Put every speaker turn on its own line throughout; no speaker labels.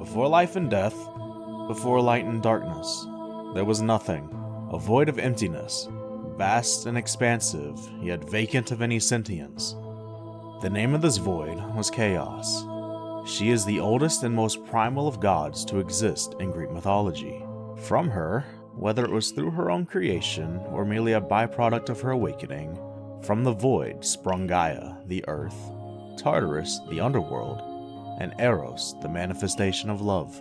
Before life and death, before light and darkness, there was nothing, a void of emptiness, vast and expansive, yet vacant of any sentience. The name of this void was Chaos. She is the oldest and most primal of gods to exist in Greek mythology. From her, whether it was through her own creation or merely a byproduct of her awakening, from the void sprung Gaia, the earth, Tartarus, the underworld, and Eros, the manifestation of love.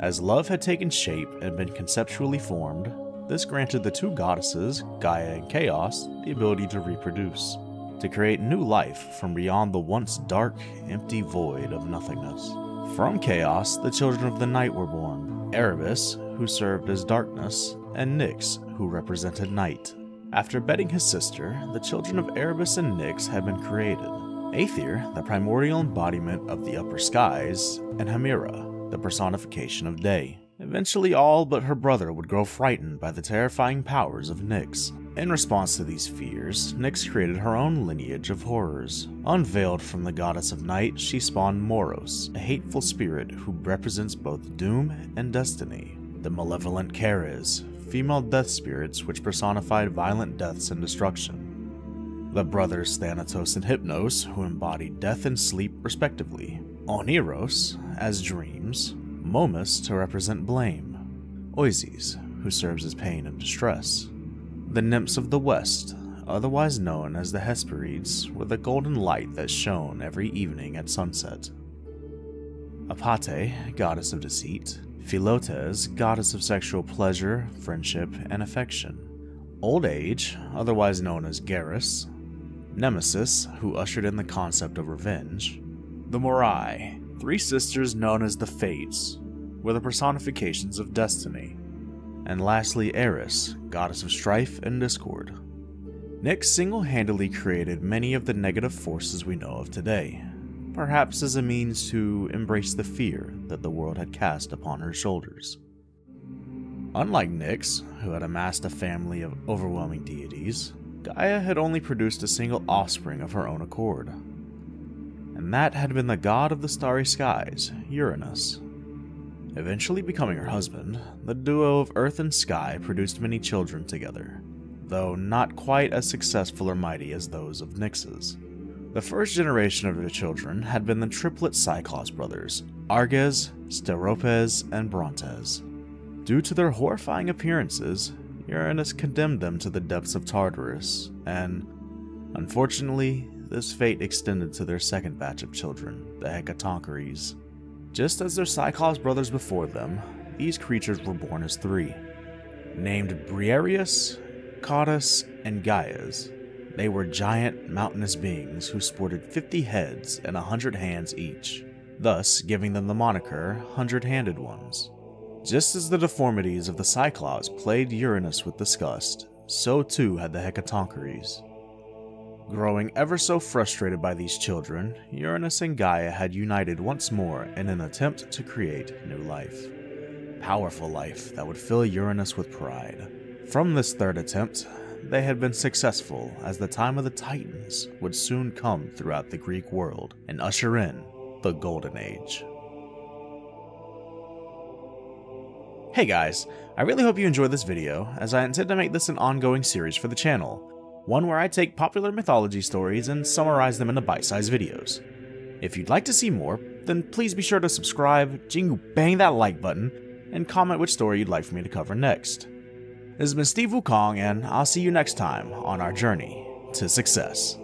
As love had taken shape and been conceptually formed, this granted the two goddesses, Gaia and Chaos, the ability to reproduce, to create new life from beyond the once dark, empty void of nothingness. From Chaos, the children of the night were born Erebus, who served as darkness, and Nyx, who represented night. After bedding his sister, the children of Erebus and Nyx had been created. Aether, the primordial embodiment of the upper skies, and Hemera, the personification of day. Eventually, all but her brother would grow frightened by the terrifying powers of Nyx. In response to these fears, Nyx created her own lineage of horrors. Unveiled from the goddess of night, she spawned Moros, a hateful spirit who represents both doom and destiny. The malevolent Keres, female death spirits which personified violent deaths and destruction. The brothers Thanatos and Hypnos, who embodied death and sleep respectively. Oneiros, as dreams, Momus to represent blame, Oizys, who serves as pain and distress. The nymphs of the west, otherwise known as the Hesperides, were the golden light that shone every evening at sunset. Apate, goddess of deceit, Philotes, goddess of sexual pleasure, friendship, and affection. Old age, otherwise known as Geras, Nemesis, who ushered in the concept of revenge. The Moirai, three sisters known as the Fates, were the personifications of destiny. And lastly, Eris, goddess of strife and discord. Nyx single handedly created many of the negative forces we know of today, perhaps as a means to embrace the fear that the world had cast upon her shoulders. Unlike Nyx, who had amassed a family of overwhelming deities, Gaia had only produced a single offspring of her own accord, and that had been the god of the starry skies, Uranus. Eventually becoming her husband, the duo of earth and sky produced many children together, though not quite as successful or mighty as those of Nyx's. The first generation of their children had been the triplet Cyclops brothers, Arges, Steropes, and Brontes. Due to their horrifying appearances, Uranus condemned them to the depths of Tartarus, and, unfortunately, this fate extended to their second batch of children, the Hecatoncheires. Just as their Cyclops brothers before them, these creatures were born as three. Named Briareus, Cottus, and Gaius, they were giant, mountainous beings who sported 50 heads and 100 hands each, thus giving them the moniker Hundred Handed Ones. Just as the deformities of the Cyclops plagued Uranus with disgust, so too had the Hecatoncheires. Growing ever so frustrated by these children, Uranus and Gaia had united once more in an attempt to create new life. Powerful life that would fill Uranus with pride. From this third attempt, they had been successful as the time of the Titans would soon come throughout the Greek world and usher in the Golden Age. Hey guys, I really hope you enjoyed this video, as I intend to make this an ongoing series for the channel one where I take popular mythology stories and summarize them into bite-sized videos. If you'd like to see more, then please be sure to subscribe, jingle bang that like button, and comment which story you'd like for me to cover next. This has been Steve Wukong, and I'll see you next time on our journey to success.